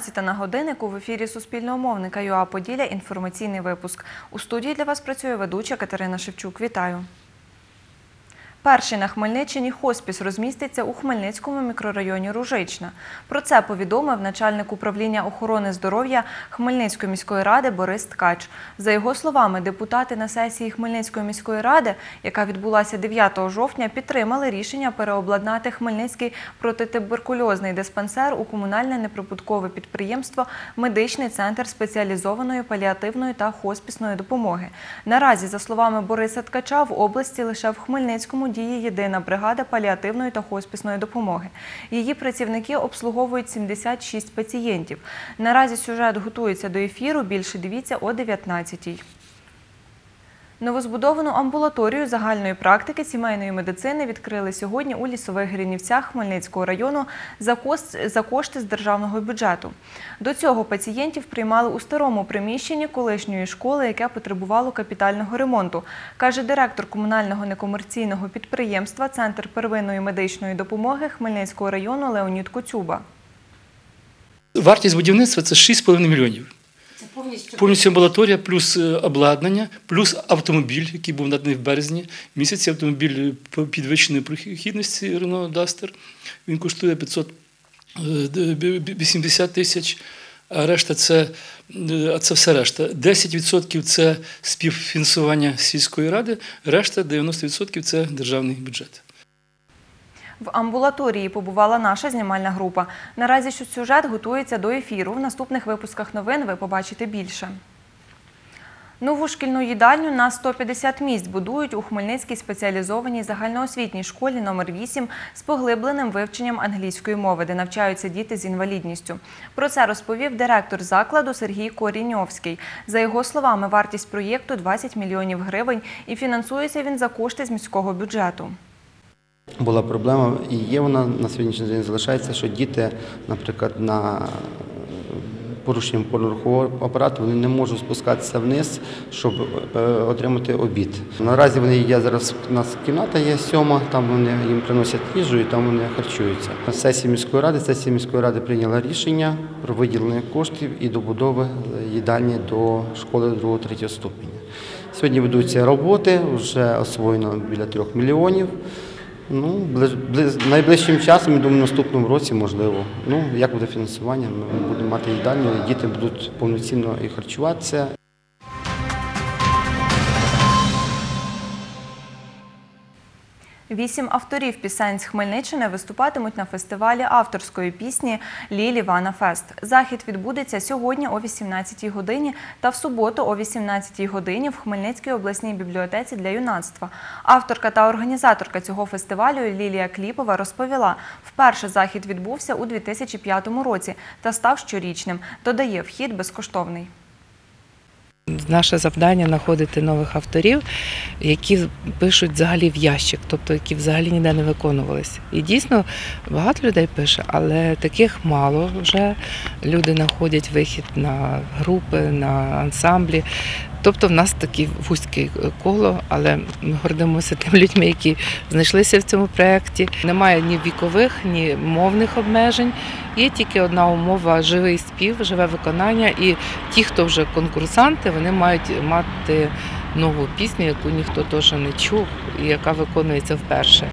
17 на годиннику в ефірі Суспільного мовника ЮА Поділля інформаційний випуск. У студії для вас працює ведуча Катерина Шевчук. Вітаю. Перший на Хмельниччині хоспіс розміститься у Хмельницькому мікрорайоні Ружична. Про це повідомив начальник управління охорони здоров'я Хмельницької міської ради Борис Ткач. За його словами, депутати на сесії Хмельницької міської ради, яка відбулася 9 жовтня, підтримали рішення переобладнати Хмельницький протитуберкульозний диспансер у комунальне неприбуткове підприємство Медичний центр спеціалізованої паліативної та хоспісної допомоги. Наразі, за словами Бориса Ткача, в області лише в Хмельницькому діє єдина бригада паліативної та хоспісної допомоги. Її працівники обслуговують 76 пацієнтів. Наразі сюжет готується до ефіру. Більше дивіться о 19-й. Новозбудовану амбулаторію загальної практики сімейної медицини відкрили сьогодні у лісових Гринівцях Хмельницького району за, за кошти з державного бюджету. До цього пацієнтів приймали у старому приміщенні колишньої школи, яке потребувало капітального ремонту, каже директор комунального некомерційного підприємства Центр первинної медичної допомоги Хмельницького району Леонід Коцюба. Вартість будівництва це 6,5 мільйонів. Це повністю Повністю амбулаторія, плюс е, обладнання, плюс автомобіль, який був наданий в березні місяці. Автомобіль е, підвищеної прохідності Renault Duster. Він коштує 580 тисяч. А решта це, е, а це все решта. 10% це співфінансування сільської ради, решта 90% це державний бюджет. В амбулаторії побувала наша знімальна група. Наразі що сюжет готується до ефіру. В наступних випусках новин ви побачите більше. Нову шкільну їдальню на 150 місць будують у Хмельницькій спеціалізованій загальноосвітній школі номер 8 з поглибленим вивченням англійської мови, де навчаються діти з інвалідністю. Про це розповів директор закладу Сергій Коріньовський. За його словами, вартість проєкту 20 мільйонів гривень і фінансується він за кошти з міського бюджету. Була проблема, і є вона на сьогоднішній день залишається, що діти, наприклад, на порушенням опорно-рухового апарату вони не можуть спускатися вниз, щоб е, отримати обід. Наразі вони є зараз. У нас кімната є сьома, там вони їм приносять їжу і там вони харчуються. На сесії міської ради сесія міської ради прийняла рішення про виділення коштів і добудови їдальні до школи 2-3 ступеня. Сьогодні ведуться роботи, вже освоєно біля трьох мільйонів. Ну, ближ, ближ, найближчим часом, я думаю, наступному році, можливо. Ну, як буде фінансування, ми будемо мати їдальню, діти будуть повноцінно і харчуватися. Вісім авторів пісень з Хмельниччини виступатимуть на фестивалі авторської пісні Лілі Вана Фест. Захід відбудеться сьогодні о 18-й годині та в суботу о 18-й годині в Хмельницькій обласній бібліотеці для юнацтва. Авторка та організаторка цього фестивалю Лілія Кліпова розповіла, вперше захід відбувся у 2005 році та став щорічним. Додає, вхід безкоштовний. Наше завдання знаходити нових авторів, які пишуть взагалі в ящик, тобто які взагалі ніде не виконувалися. І дійсно багато людей пише, але таких мало вже. Люди знаходять вихід на групи, на ансамблі. Тобто в нас таке вузьке коло, але ми гордимося тими людьми, які знайшлися в цьому проєкті. Немає ні вікових, ні мовних обмежень. Є тільки одна умова живий спів, живе виконання. І ті, хто вже конкурсанти, вони мають мати нову пісню, яку ніхто теж не чув, і яка виконується вперше.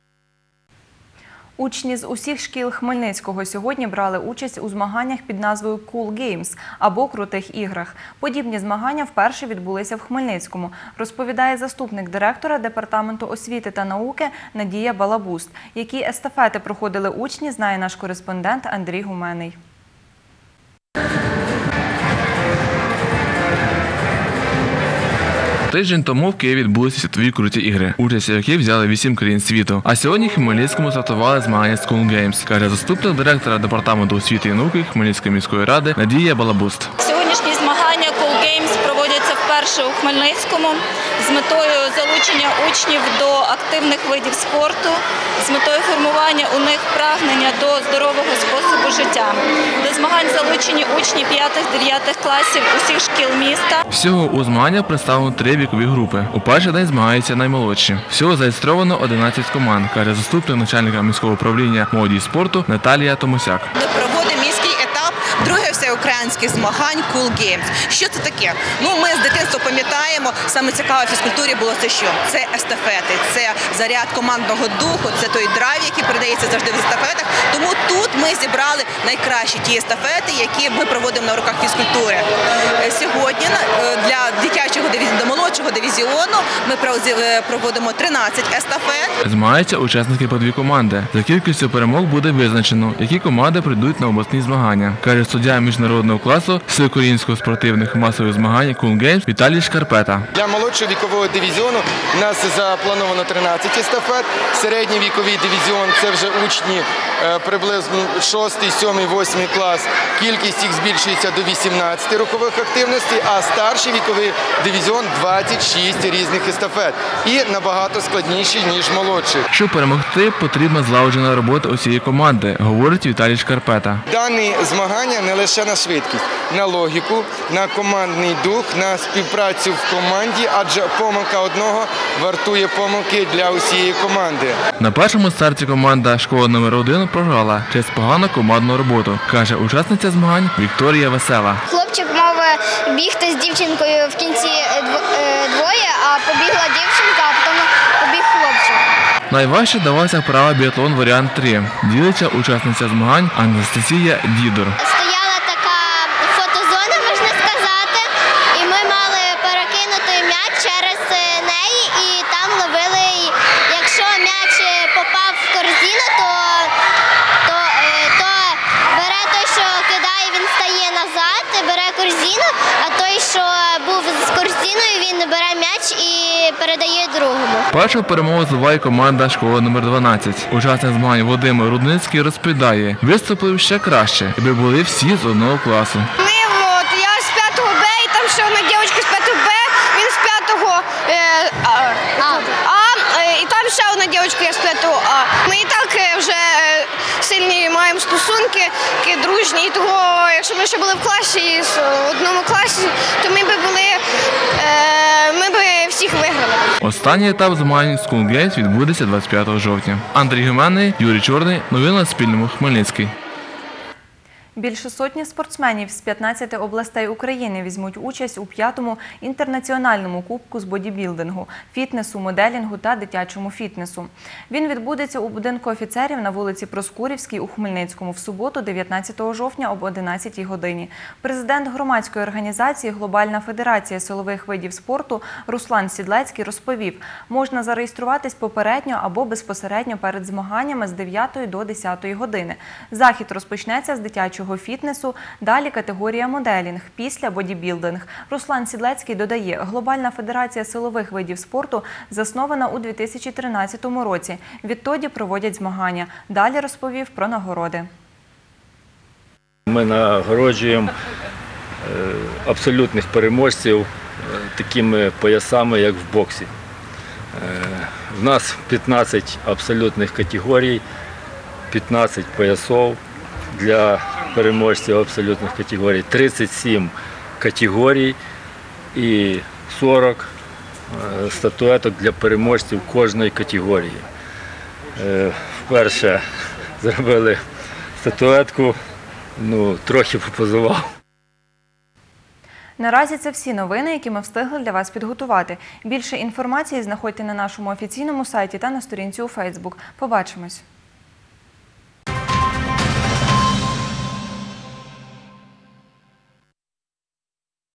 Учні з усіх шкіл Хмельницького сьогодні брали участь у змаганнях під назвою Cool Games або Крутих іграх. Подібні змагання вперше відбулися в Хмельницькому, розповідає заступник директора департаменту освіти та науки Надія Балабуст. Які естафети проходили учні, знає наш кореспондент Андрій Гуменний. Тиждень тому в Києві відбулися світові круті ігри, участь яких взяли вісім країн світу. А сьогодні Хмельницькому стартували змагання School Games, каже заступник директора департаменту освіти і науки Хмельницької міської ради Надія Балабуст. Сьогоднішні вперше у Хмельницькому з метою залучення учнів до активних видів спорту, з метою формування у них прагнення до здорового способу життя. До змагань залучені учні 5-9 класів усіх шкіл міста. Всього у змаганнях представлено три вікові групи. У перший день змагаються наймолодші. Всього зареєстровано 11 команд, каже заступник начальника міського управління молоді і спорту Наталія Томосяк. Ми проводимо міський етап друге всеукраїнських змагань Cool Games. Що це таке? Ну ми з дитинства пам'ятаємо. Саме цікаве в фізкультурі було це що? Це естафети, це заряд командного духу, це той драйв, який передається завжди в естафетах. Тому тут ми зібрали найкращі ті естафети, які ми проводимо на уроках фізкультури. Е, Сьогодні е, для дитячого до молодшого дивізіону ми е, проводимо 13 естафет. Змагаються учасники по дві команди. За кількістю перемог буде визначено, які команди прийдуть на обласні змагання, каже суддя міжнародного класу всеукраїнського спортивних масових змагань Games Віталій Шкарпета. Для молодшого вікового дивізіону у нас заплановано 13 естафет. Середній віковий дивізіон це вже учні е, приблизно 6, 7, 8 клас. Кількість їх збільшується до 18 рухових активностей, а старший віковий дивізіон 26 різних естафет. І набагато складніший, ніж молодший. Щоб перемогти, потрібна злагоджена робота усієї команди, говорить Віталій Шкарпета. Дані змагання не лише на швидкість, на логіку, на командний дух, на співпрацю в команді, адже помилка одного вартує помилки для усієї команди. На першому старті команда школа номер 1 програла через погану командну роботу, каже учасниця змагань Вікторія Весела. Хлопчик мав е, бігти з дівчинкою в кінці е, е, двоє, а побігла дівчинка, а потім побіг хлопчик. Найважче давався вправа біатлон варіант 3. Ділиться учасниця змагань Анастасія Дідор. Стояла така фотозона, можна сказати, і ми мали перекинути м'яч через е, неї, і там ловили. І Якщо м'яч е, попав в корзину, то, то, е, то бере той, що кидає, він стає назад, бере а той, що був з корзиною, він бере м'яч і передає другому. Першу перемогу здобуває команда школи номер 12. Учасник змагань Володимир Рудницький розповідає, виступив ще краще, аби були всі з одного класу. Ми от, я з 5 Б, і там ще одна дівчинка з 5 Б, він з 5 е, а, а, е, і там ще одна дівчинка з 5 А. Ми і так е, вже е, сильні маємо стосунки, такі дружні. І того, якщо ми ще були в класі з одному класі, то ми би були, е, ми би всіх виграли. Останній етап змагань Games відбудеться 25 жовтня. Андрій Гюменний, Юрій Чорний. Новини на Спільному. Хмельницький. Більше сотні спортсменів з 15 областей України візьмуть участь у п'ятому інтернаціональному кубку з бодібілдингу, фітнесу, моделінгу та дитячому фітнесу. Він відбудеться у будинку офіцерів на вулиці Проскурівській у Хмельницькому в суботу, 19 жовтня об 11 годині. Президент громадської організації Глобальна федерація силових видів спорту Руслан Сідлецький розповів, можна зареєструватись попередньо або безпосередньо перед змаганнями з 9 до 10 години. Захід розпочнеться з дитячого фітнесу, далі категорія моделінг, після бодібілдинг. Руслан Сідлецький додає, Глобальна федерація силових видів спорту заснована у 2013 році. Відтоді проводять змагання. Далі розповів про нагороди. Ми нагороджуємо е, абсолютних переможців е, такими поясами, як в боксі. Е, В нас 15 абсолютних категорій, 15 поясов для переможців абсолютних категорій, 37 категорій і 40 е, статуеток для переможців кожної категорії. Е, Вперше зробили статуетку, ну, трохи попозував. Наразі це всі новини, які ми встигли для вас підготувати. Більше інформації знаходьте на нашому офіційному сайті та на сторінці у Фейсбук. Побачимось.